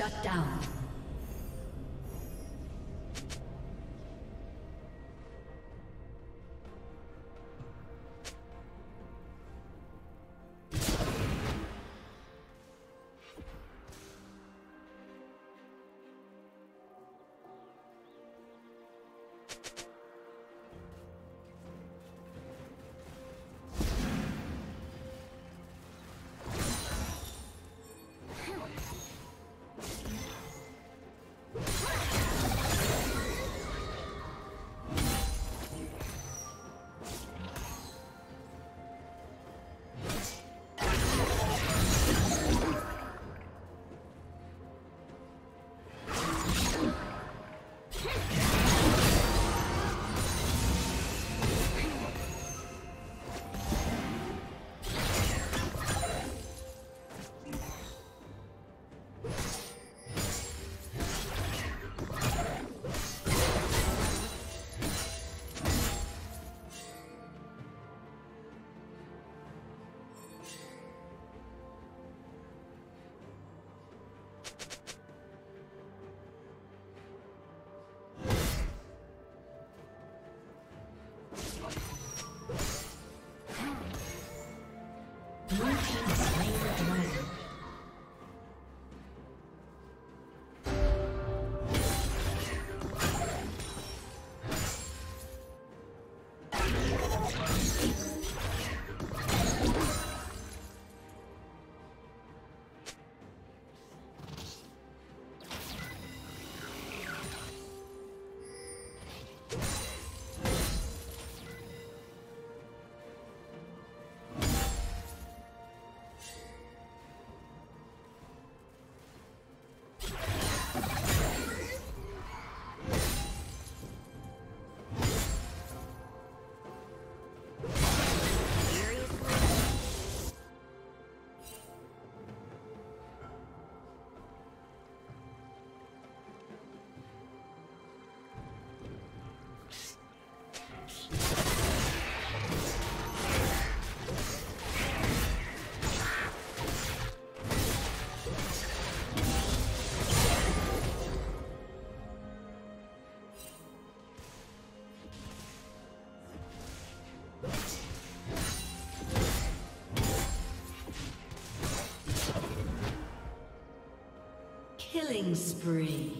Shut down. Killing spree.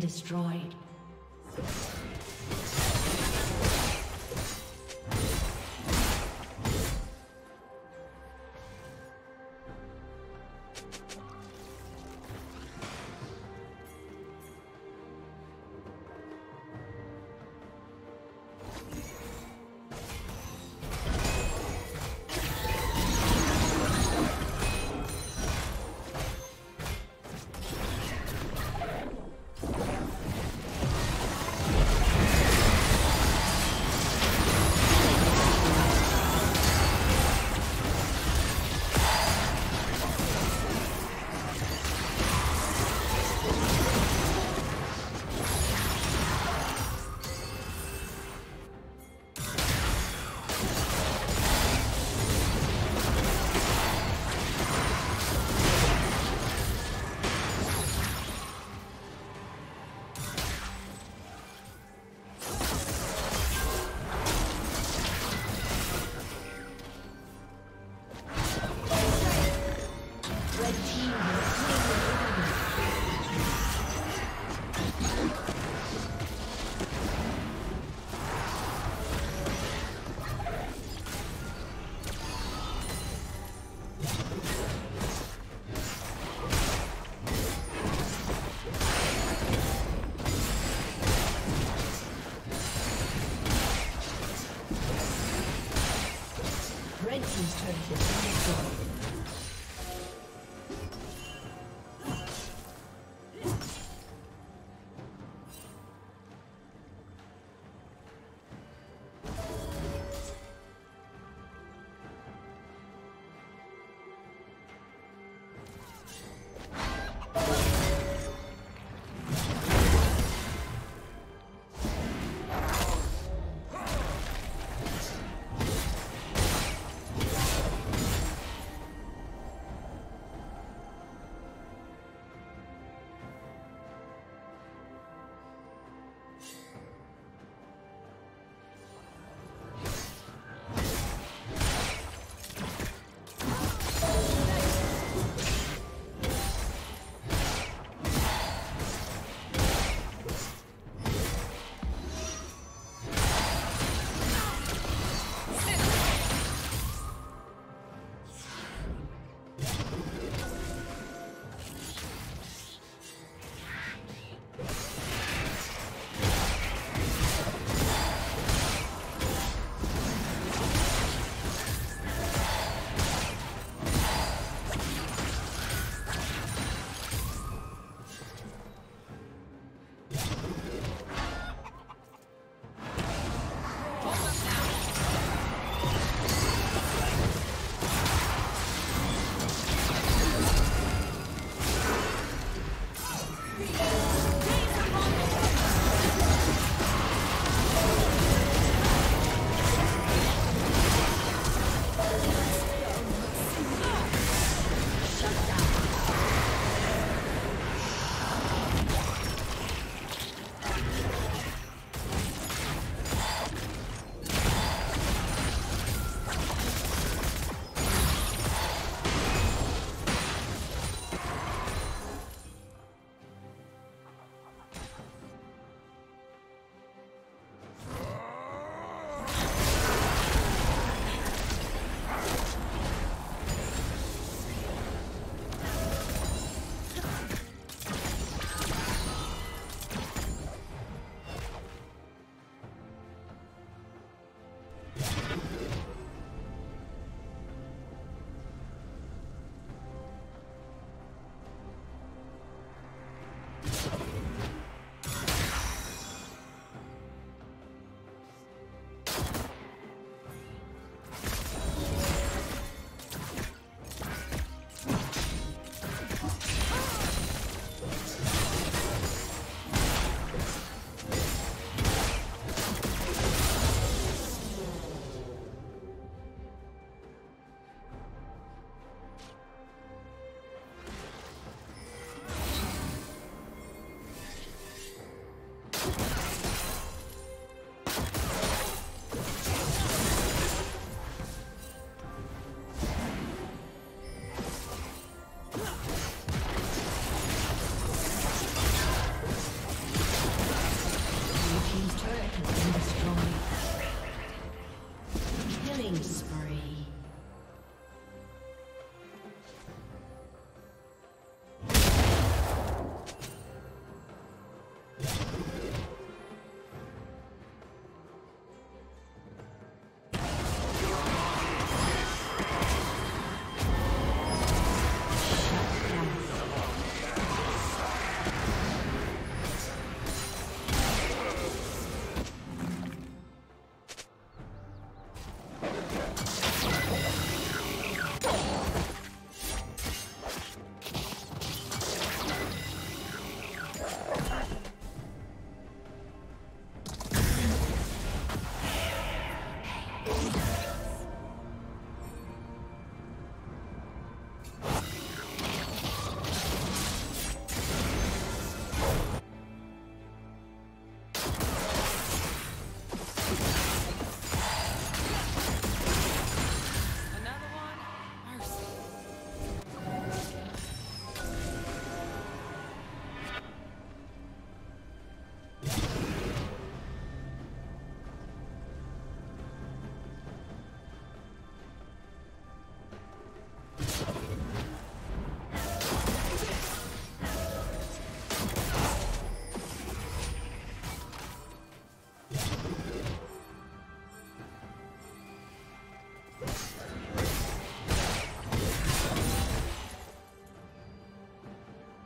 Destroyed. Red team.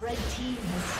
Red team has